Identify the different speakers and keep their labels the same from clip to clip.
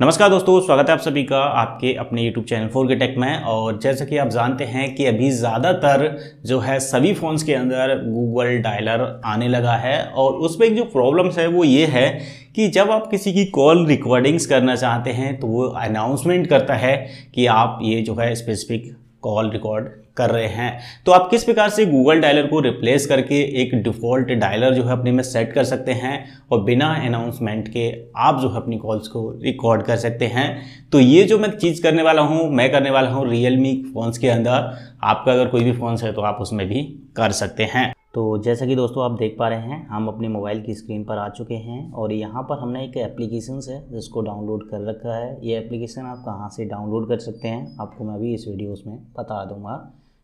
Speaker 1: नमस्कार दोस्तों, स्वागत है आप सभी का आपके अपने YouTube channel four K tech में। और जैसा कि आप जानते हैं कि अभी ज़्यादातर जो है सभी फ़ोन्स के अंदर गूगल डायलर आने लगा है। और उसमें एक जो प्रॉब्लम्स है वो ये है कि जब आप किसी की कॉल रिकॉर्डिंग्स करना चाहते हैं तो वो अनाउंसमेंट करता है कि आप ये जो है स्पेसिफिक कॉल रिकॉर्ड कर रहे हैं। तो आप किस प्रकार से गूगल डायलर को रिप्लेस करके एक डिफ़ॉल्ट डायलर जो है अपने में सेट कर सकते हैं और बिना अनाउंसमेंट के आप जो है अपनी कॉल्स को रिकॉर्ड कर सकते हैं। तो ये जो मैं चीज़ करने वाला हूँ, मैं करने वाला हूँ रियल मी फ़ोन्स के अंदर। आपका अगर कोई भी फ़ोन्स है तो आप उसमें भी कर सकते हैं। तो जैसा कि दोस्तों आप देख पा रहे हैं, हम अपने मोबाइल की स्क्रीन पर आ चुके हैं और यहाँ पर हमने एक एप्लीकेशन है जिसको डाउनलोड कर रखा है। ये एप्लीकेशन आप कहाँ से डाउनलोड कर सकते हैं, आपको मैं अभी इस वीडियोस में बता दूँगा।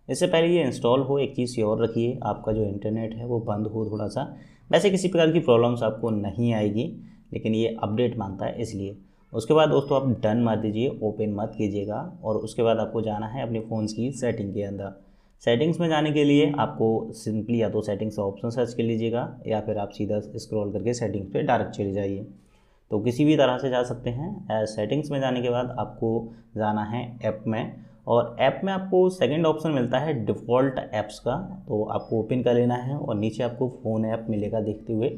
Speaker 1: इससे पहले ये इंस्टॉल हो, एक चीज़ और रखिए, आपका जो इंटरनेट है वो बंद हो थोड़ा सा। वैसे किसी प्रकार की प्रॉब्लम्स आपको नहीं आएगी, लेकिन ये अपडेट माँगता है, इसलिए। उसके बाद दोस्तों आप डन मार दीजिए ओपन मत कीजिएगा, और उसके बाद आपको जाना है अपने फ़ोन की सेटिंग के अंदर। सेटिंग्स में जाने के लिए आपको सिंपली या तो सेटिंग्स का ऑप्शन सर्च कर लीजिएगा, या फिर आप सीधा स्क्रॉल करके सेटिंग्स पे डायरेक्ट चले जाइए। तो किसी भी तरह से जा सकते हैं। सेटिंग्स में जाने के बाद आपको जाना है ऐप में और ऐप में आपको सेकंड ऑप्शन मिलता है डिफ़ॉल्ट ऐप्स का तो आपको ओपन कर लेना है और नीचे आपको फ़ोन ऐप मिलेगा देखते हुए।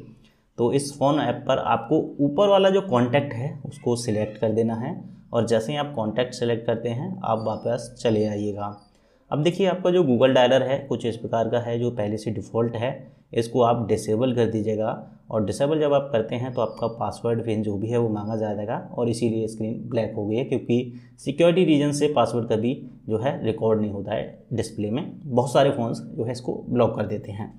Speaker 1: तो इस फ़ोन ऐप पर आपको ऊपर वाला जो कॉन्टैक्ट है, उसको सिलेक्ट कर देना है। और जैसे ही आप कॉन्टैक्ट सेलेक्ट करते हैं, आप वापस चले आइएगा। अब देखिए, आपका जो गूगल डायलर है, कुछ इस प्रकार का है, जो पहले से डिफ़ॉल्ट है, इसको आप डिसेबल कर दीजिएगा और डिसेबल जब आप करते हैं तो आपका पासवर्ड फिर जो भी है, वो मांगा जाएगा और इसीलिए स्क्रीन ब्लैक हो गई है, क्योंकि सिक्योरिटी रीजन से पासवर्ड कभी जो है रिकॉर्ड नहीं होता है डिस्प्ले में। बहुत सारे फ़ोन्स जो है, इसको ब्लॉक कर देते हैं।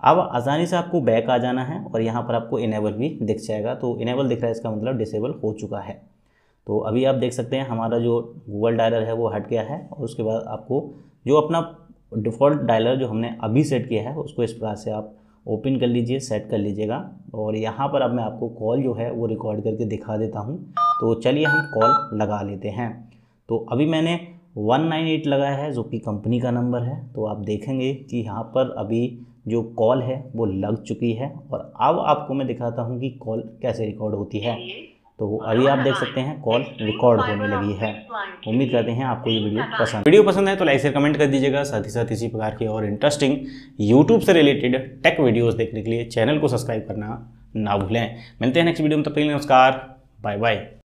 Speaker 1: अब आसानी से आपको बैक आ जाना है और यहाँ पर आपको इनेबल भी दिख जाएगा तो इनेबल दिख रहा है, इसका मतलब डिसेबल हो चुका है। तो अभी आप देख सकते हैं हमारा जो गूगल डायलर है वो हट गया है और उसके बाद आपको जो अपना डिफ़ॉल्ट डायलर जो हमने अभी सेट किया है, उसको इस प्रकार से आप ओपन कर लीजिए सेट कर लीजिएगा। और यहाँ पर अब मैं आपको कॉल जो है वो रिकॉर्ड करके दिखा देता हूँ। तो चलिए हम कॉल लगा लेते हैं। तो अभी मैंने 198 लगाया है, जो कि कंपनी का नंबर है। तो आप देखेंगे कि यहाँ पर अभी जो कॉल है वो लग चुकी है। और अब आपको मैं दिखाता हूँ कि कॉल कैसे रिकॉर्ड होती है। तो अभी आप देख सकते हैं कॉल रिकॉर्ड होने लगी है। उम्मीद करते हैं आपको ये वीडियो पसंद वीडियो पसंद है तो लाइक से कमेंट कर दीजिएगा। साथ ही साथ इसी प्रकार के और इंटरेस्टिंग यूट्यूब से रिलेटेड टेक वीडियोस देखने के लिए चैनल को सब्सक्राइब करना ना भूलें। मिलते हैं नेक्स्ट वीडियो में, तब तक नमस्कार। Bye bye